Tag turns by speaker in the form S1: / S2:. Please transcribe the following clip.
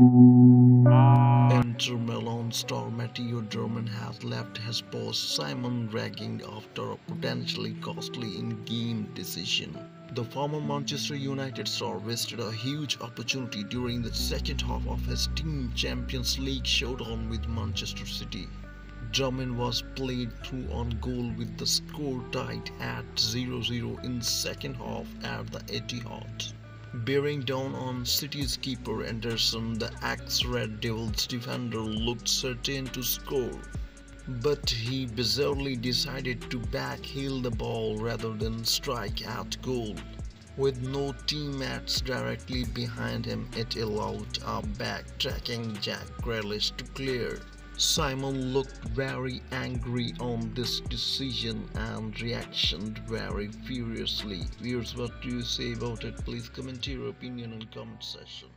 S1: Inter Milan star Matteo Darmian has left his post Simone Ragging after a potentially costly in-game decision. The former Manchester United star wasted a huge opportunity during the second half of his team Champions League showdown with Manchester City. Darmian was played through on goal with the score tied at 0-0 in second half at the Etihad. Bearing down on City's keeper Ederson, the ex-Red Devils defender looked certain to score. But he bizarrely decided to backheel the ball rather than strike at goal. With no teammates directly behind him, it allowed a back-tracking Jack Grealish to clear. Simone looked very angry on this decision and reactioned very furiously. Viewers, what do you say about it? Please comment your opinion in comment section.